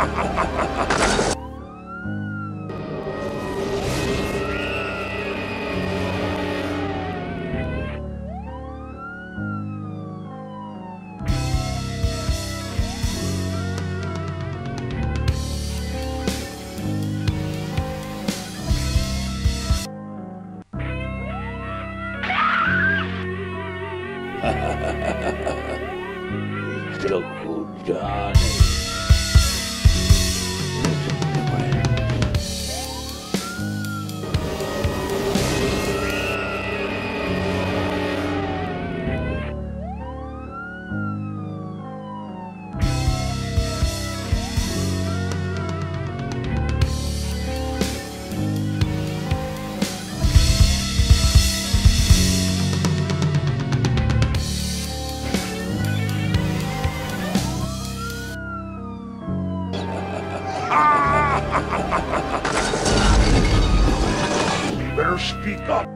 Hahaha, who done. Better speak up.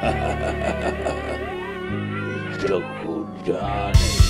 Still cool, Johnny.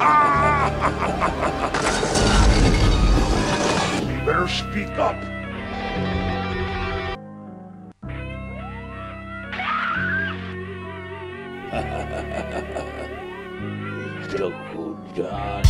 Better speak up. Still cool, Johnny.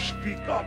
Speak up.